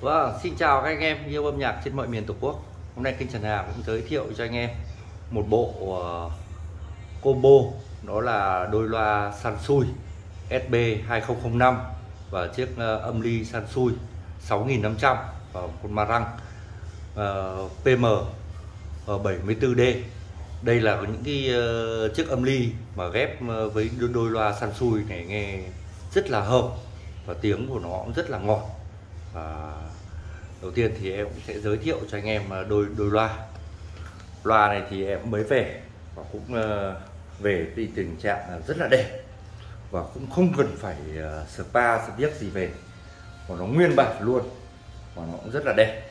Vâng, xin chào các anh em yêu âm nhạc trên mọi miền Tổ quốc. Hôm nay kênh Trần Hà cũng giới thiệu cho anh em một bộ uh, combo đó là đôi loa Sansui SB 2005 và chiếc uh, âm ly Sansui 6500 và một marang uh, PM uh, 74D. Đây là những cái uh, chiếc âm ly mà ghép uh, với đôi, đôi loa Sansui này nghe rất là hợp và tiếng của nó cũng rất là ngọt và đầu tiên thì em cũng sẽ giới thiệu cho anh em à, đôi đôi loa. Loa này thì em mới về và cũng ờ, về thì tình trạng rất là đẹp và cũng không cần phải ờ, spa spa biết gì về. Mà nó nguyên bản luôn và nó cũng rất là đẹp.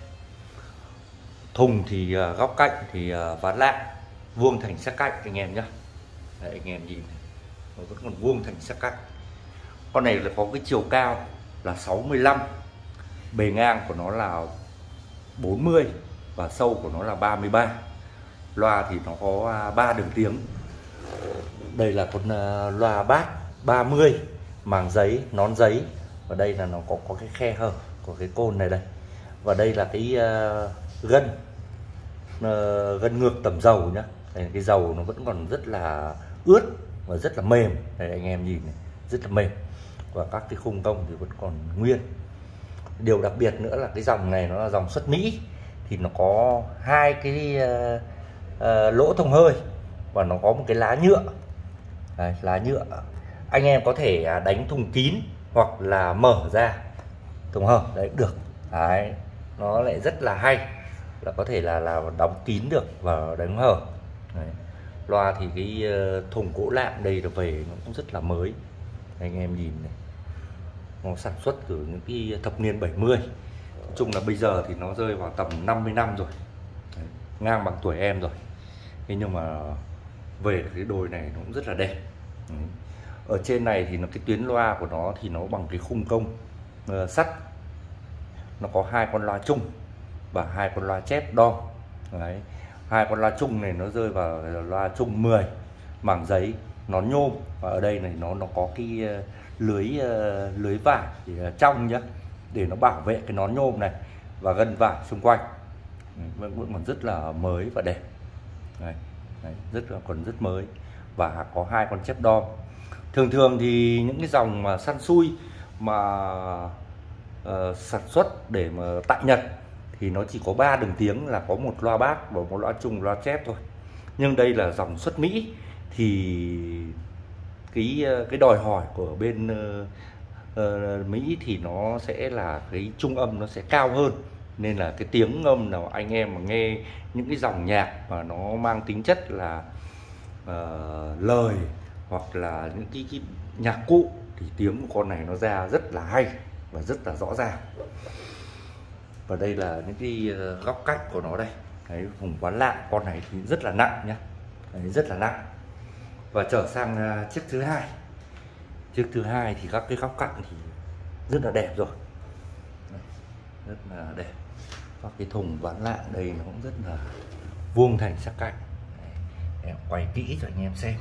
Thùng thì ờ, góc cạnh thì ván lại vuông thành sắc cạnh anh em nhé Đấy, anh em nhìn nó vẫn còn vuông thành sắc cạnh. Con này là có cái chiều cao là 65 bề ngang của nó là 40 và sâu của nó là 33 loa thì nó có à, 3 đường tiếng. Đây là con à, loa bát 30 màng giấy nón giấy. Và đây là nó có có cái khe hở của cái côn này đây. Và đây là cái uh, gân uh, gân ngược tầm dầu nhá. Đây, cái dầu nó vẫn còn rất là ướt và rất là mềm. Đây anh em nhìn này rất là mềm. Và các cái khung công thì vẫn còn nguyên điều đặc biệt nữa là cái dòng này nó là dòng xuất Mỹ thì nó có hai cái uh, uh, lỗ thông hơi và nó có một cái lá nhựa. Đấy, lá nhựa. Anh em có thể à, đánh thùng kín hoặc là mở ra. Thùng hở đấy được. Đấy nó lại rất là hay. Là có thể là là đóng kín được và đánh hở đấy. loa thì cái ờ, thùng gỗ lạm đây là về nó cũng rất là mới. Anh em nhìn này nó sản xuất từ những cái thập niên 70 Nói chung là bây giờ thì nó rơi vào tầm 50 năm rồi. Đấy, ngang bằng tuổi em rồi. Thế nhưng mà về cái đồi này nó cũng rất là đẹp. Đấy. ở trên này thì nó cái tuyến loa của nó thì nó bằng cái khung công uh, sắt. Nó có hai con loa chung và hai con loa chép đo. Đấy. hai con loa chung này nó rơi vào loa chung 10 mảng giấy. Nón nhôm và ở đây này nó nó có cái uh, lưới uh, lưới vải thì ờ, trong nhá để nó bảo vệ cái nón nhôm này và gân vải xung quanh. Vẫn vẫn còn rất là mới và đẹp. Đấy, đấy, rất là còn rất mới và có hai con chép đo thường thường thì những cái dòng mà săn xui mà uh, sản xuất để mà tại Nhật thì nó chỉ có ba đường tiếng là có một loa bát và một loa chung loa chép thôi. Nhưng đây là dòng xuất Mỹ thì cái ờ, cái đòi hỏi của bên uh, Mỹ thì nó sẽ là cái trung âm nó sẽ cao hơn. Nên là cái tiếng âm nào anh em mà nghe những cái dòng nhạc mà nó mang tính chất là uh, lời hoặc là những cái, cái nhạc cụ thì tiếng của con này nó ra rất là hay và rất là rõ ràng. Và đây là những cái góc cạnh của nó đây. Cái vùng quán lạng con này thì rất là nặng nhá. Đấy, rất là nặng và trở sang à, chiếc thứ hai. Chiếc thứ hai thì các cái góc cạnh thì rất là đẹp rồi. Rất là đẹp. Các cái thùng ván lạ đây nó cũng rất là vuông thành sắc cạnh. Em quay kỹ cho anh em xem.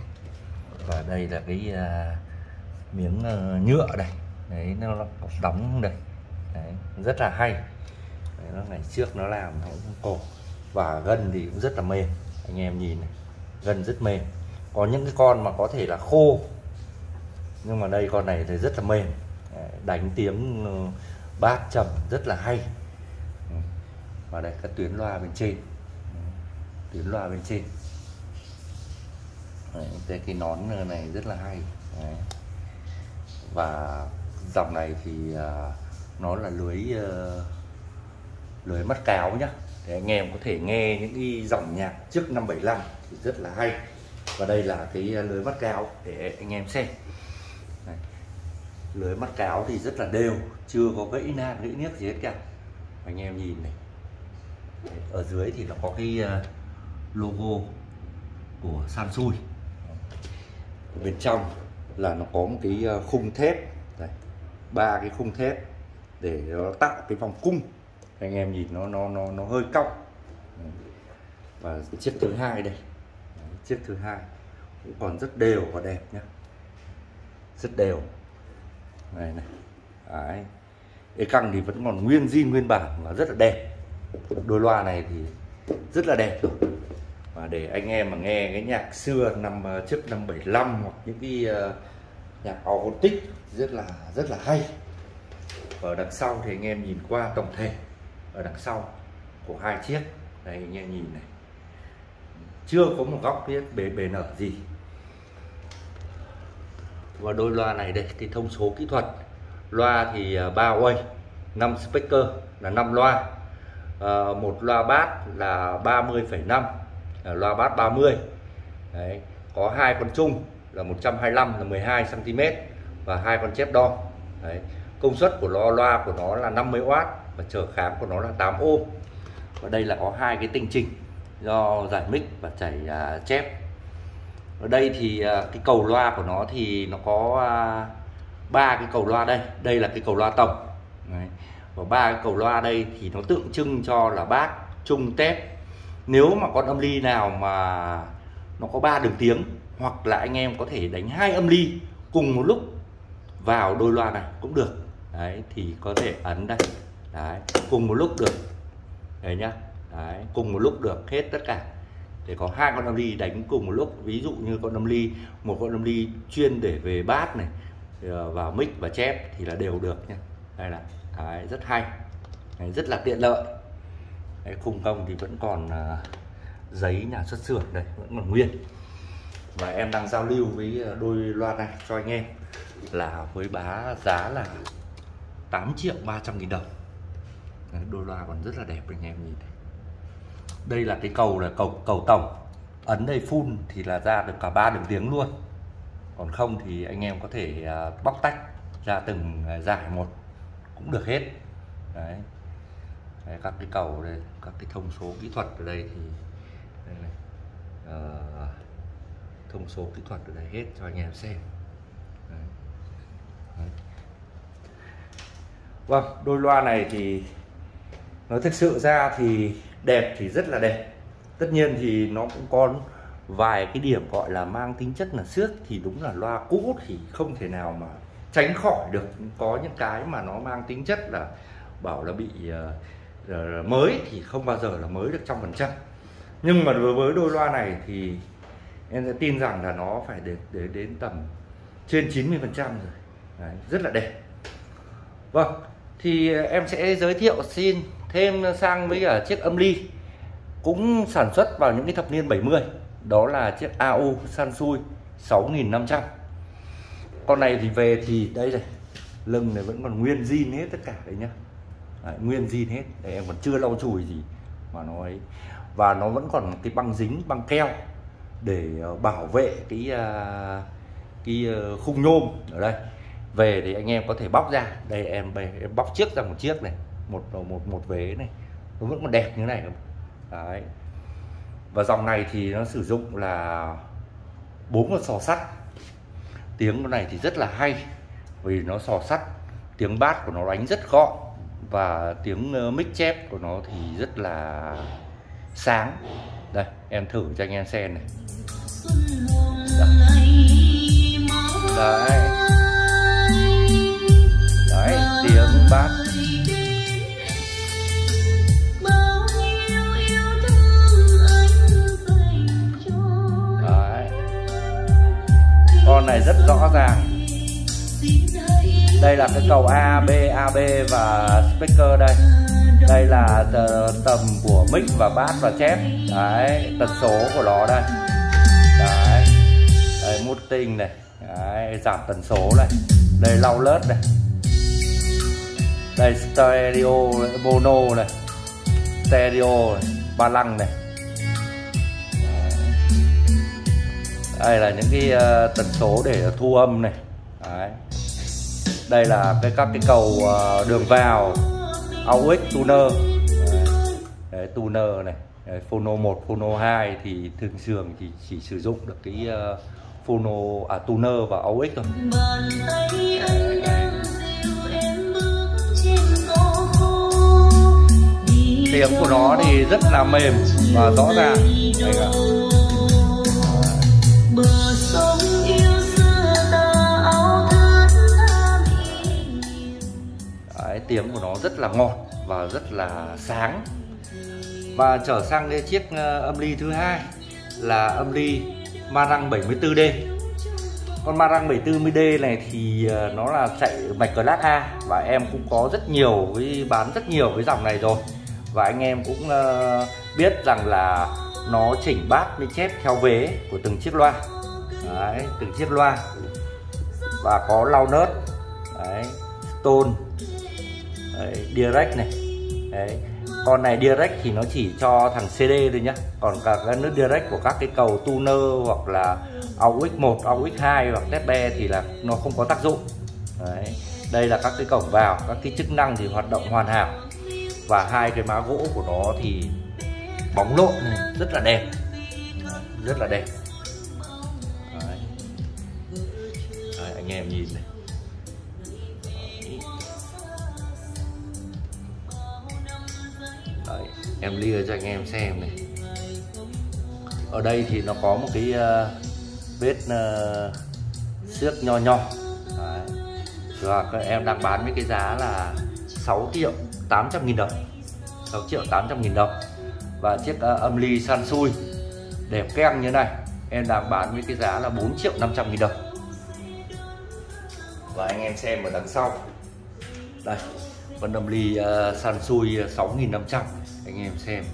Và đây là cái uh, miếng uh, nhựa đây. Đấy nó đóng đây. Đấy, rất là hay. Đấy, nó ngày trước nó làm nó cũng cổ. Và gân thì cũng rất là mềm. Anh em nhìn này gân rất mềm có những cái con mà có thể là khô. Nhưng mà đây con này thì rất là mềm. Đánh tiếng ừ, bát trầm rất là hay. Ừ. Và đây các tuyến loa bên trên. Ừ. Tuyến loa bên trên. Đấy, cái nón này rất là hay. Đấy. và dòng này thì à, nó là lưới ờ, lưới mắt cáo nhá. Để anh em có thể nghe những cái dòng nhạc trước năm 75 thì rất là hay và đây là cái lưới mắt cáo để anh em xem. Đây. lưới mắt cáo thì rất là đều, chưa có gãy nan gãy niếc gì hết cả. Anh em nhìn này. Đấy. ở dưới thì nó có cái ờ, logo của Samsung. Bên trong là nó có một cái ờ, khung thép. Ba cái khung thép để nó tạo cái vòng cung. Anh em nhìn nó nó nó nó hơi cong. Và chiếc thứ hai đây chiếc thứ hai cũng còn rất đều và đẹp nhé rất đều. Này này. Đấy. cái căng thì vẫn còn nguyên zin nguyên bản và rất là đẹp. Đôi loa này thì rất là đẹp rồi. Và để anh em mà nghe cái nhạc xưa năm ờ, trước năm 75 hoặc những cái uh, nhạc acoustic rất là rất là hay. Ở đằng sau thì anh em nhìn qua tổng thể. Ở đằng sau của hai chiếc. Đây anh em nhìn này chưa có một góc biết bề bề nở gì. Và đôi loa này đây thì thông số kỹ thuật. Loa thì 3 way 5 speaker là 5 loa. À, một loa bát là 30,5 à, loa bát 30 Đấy. có hai con chung là 125 là 12 cm và hai con chép đo. Đấy. công suất của loa loa của nó là 50W và trở kháng của nó là 8 ohm. Và đây là có hai cái tinh trình do giải mic và chảy uh, chép. Ở đây thì uh, cái cầu loa của nó thì nó có à, ba uh, cái cầu loa đây. Đây là cái cầu loa tổng. Đấy. và ba cái cầu loa đây thì nó tượng trưng cho là bát trung tép. Nếu mà con âm ly nào mà nó có ba đường tiếng hoặc là anh em có thể đánh hai âm ly cùng một lúc vào đôi loa này cũng được. Đấy thì có thể ấn đây. Đấy cùng một lúc được. Đấy nhá đấy cùng một lúc được hết tất cả. Để có hai con âm ly đánh cùng một lúc. Ví dụ như con âm ly một con âm ly chuyên để về bát này và ờ, vào mic và chép thì là đều được nhé đây là đấy, rất hay. Đấy, rất là tiện lợi. Đấy, khung công thì vẫn còn uh, giấy nhà xuất xưởng đây vẫn còn nguyên. Và em đang giao lưu với ờ, đôi loa này cho anh em là với bá giá là 8 triệu 300 nghìn đồng. Đấy, đôi loa còn rất là đẹp anh em nhìn thấy đây là cái cầu là cầu cầu tổng ấn đây full thì là ra được cả ba đường tiếng luôn còn không thì anh em có thể à, bóc tách ra từng à, giải một cũng được hết đấy, đấy các cái cầu đây các cái thông số kỹ thuật ở đây thì đây này. Uh, thông số kỹ thuật ở đây hết cho anh em xem đấy. Đấy. vâng đôi loa này thì nói thực sự ra thì đẹp thì rất là đẹp. Tất nhiên thì nó cũng có vài cái điểm gọi là mang tính chất là xước thì đúng là loa cũ thì không thể nào mà tránh khỏi được. Có những cái mà nó mang tính chất là bảo là bị uh, mới thì không bao giờ là mới được trăm phần trăm. Nhưng mà đối với đôi loa này thì em sẽ tin rằng là nó phải để, để đến tầm trên 90 phần trăm rồi. Đấy, rất là đẹp. Vâng thì em sẽ giới thiệu xin thêm sang với cả chiếc âm ly cũng sản xuất vào những cái thập niên 70 đó là chiếc AU Sansui 6500 con này thì về thì đây này lưng này vẫn còn nguyên zin hết tất cả đấy nhá. Đấy, nguyên zin hết đấy, em còn chưa lau chùi gì mà nó ấy. Và nó vẫn còn cái băng dính băng keo để ờ, bảo vệ cái à, cái ờ, khung nhôm ở đây. Về thì anh em có thể bóc ra. Đây em em bóc trước ra một chiếc này một một một vế này. Nó vẫn còn đẹp như này. Đấy. Và dòng này thì nó sử dụng là bốn con sò sắt. Tiếng con này thì rất là hay, vì nó sò sắt, tiếng bát của nó đánh rất gọn, và tiếng ờ, mic chép của nó thì rất là sáng. Đây, em thử cho anh em xem này. Dạ. Đấy. Đây là cái cầu A, B, AB và speaker đây. Đây là tầm của mic và bass và chép. Đấy tần số của nó đây. Đấy đây mút tinh này. Đấy, giảm tần số này. Đây lau lớt này. Đây stereo mono này. Stereo này, ba lăng này. Đây là những cái uh, tần số để thu âm này. Đấy đây là cái các cái cầu uh, đường vào AUX tuner. Đấy, tuner này. Đấy, phono 1 phono 2 thì thường thường thì chỉ sử dụng được cái uh, phono à tuner và AUX thôi. Tiếng của nó thì rất là mềm và rõ ràng. đây cả. Tiếng của nó rất là ngọt và rất là sáng. Và trở sang cái chiếc ờ, âm ly thứ hai là âm ly Marang 74D con Marang 74D này thì ờ, nó là chạy mạch class A và em cũng có rất nhiều với bán rất nhiều cái dòng này rồi. Và anh em cũng ờ, biết rằng là nó chỉnh bát với chép theo vế của từng chiếc loa. Đấy, từng chiếc loa. Và có lau nớt. Đấy, stone đấy, direct này. Đấy. con này direct thì nó chỉ cho thằng CD thôi nhá. Còn cả cái nước direct của các cái cầu tuner hoặc là AUX 1, AUX 2 hoặc tép thì là nó không có tác dụng. Đấy. đây là các cái cổng vào các cái chức năng thì hoạt động hoàn hảo. Và hai cái má gỗ của nó thì bóng lộn này rất là đẹp. Rất là đẹp. Đấy. Đấy, anh em nhìn này. Em lia cho anh em xem này. Ở đây thì nó có một cái uh, vết uh, xước nho nho. Đấy. và các em đang bán với cái giá là 6 triệu 800 nghìn đồng. 6 triệu 800 nghìn đồng. Và chiếc uh, âm ly san xui đẹp keng như này. Em đang bán với cái giá là 4 triệu 500 nghìn đồng. Và anh em xem ở đằng sau. Đây con âm ly uh, san xui 6.500 anh em xem.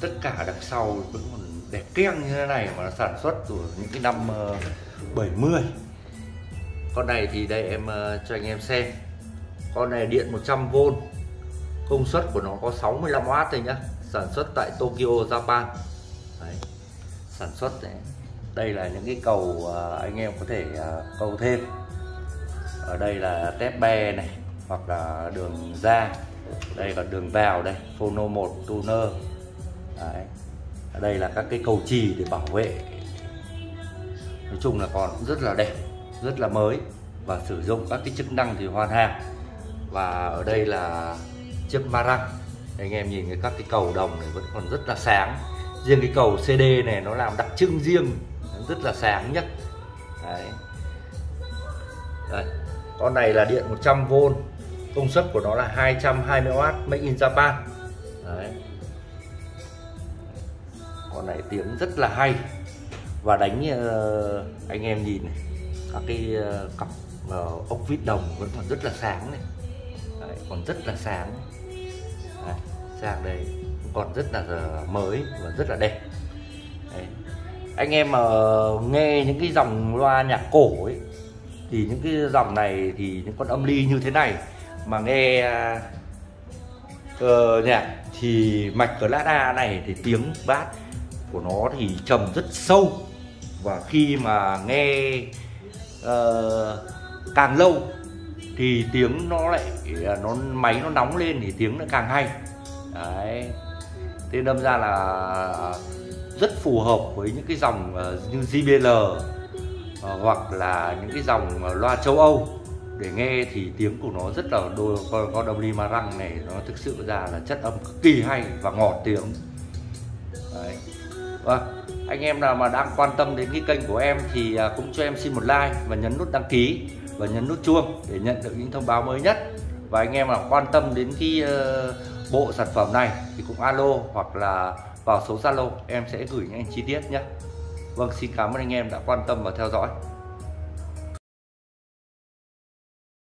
Tất cả đằng sau vẫn còn đẹp keng như thế này mà nó sản xuất từ những cái năm ờ, uh, 70 con này thì đây em uh, cho anh em xem. Con này điện 100V công suất của nó có 65W thôi nhá. Sản xuất tại Tokyo Japan. Đấy. sản xuất này. đây là những cái cầu uh, anh em có thể uh, cầu thêm. Ở đây là tép be này hoặc là đường ra đây là đường vào đây, phono 1 tuner Đấy. ở đây là các cái cầu trì để bảo vệ. Nói chung là còn rất là đẹp, rất là mới và sử dụng các cái chức năng thì hoàn hảo. Và ở đây là chiếc marang. Anh em nhìn cái các cái cầu đồng này vẫn còn rất là sáng. Riêng cái cầu CD này nó làm đặc trưng riêng, rất là sáng nhất. Đấy. Đấy. con này là điện 100V công suất của nó là 220W made in Japan. Đấy. con này tiếng rất là hay. Và đánh uh, anh em nhìn này các cái uh, cặp uh, ốc vít đồng vẫn còn rất là sáng này. Đấy, còn rất là sáng. Đấy, sang đây còn rất là ờ, mới và rất là đẹp. Đấy. anh em mà nghe những cái dòng loa nhạc cổ ấy thì những cái dòng này thì những con âm ly như thế này mà nghe à, uh, nhạc thì mạch class này thì tiếng bát của nó thì trầm rất sâu. Và khi mà nghe uh, càng lâu thì tiếng nó lại à, nó máy nó nóng lên thì tiếng nó càng hay. Đấy. Thế đâm ra là rất phù hợp với những cái dòng ờ, như JBL ờ, hoặc là những cái dòng loa châu Âu để nghe thì tiếng của nó rất là đôi con, con đồng ly ma răng này nó thực sự ra là chất âm cực kỳ hay và ngọt tiếng. Đấy. Vâng, anh em nào mà đang quan tâm đến cái kênh của em thì à, cũng cho em xin một like và nhấn nút đăng ký và nhấn nút chuông để nhận được những thông báo mới nhất. Và anh em nào quan tâm đến cái ờ, bộ sản phẩm này thì cũng alo hoặc là vào số Zalo em sẽ gửi những anh chi tiết nhé. Vâng xin cảm ơn anh em đã quan tâm và theo dõi.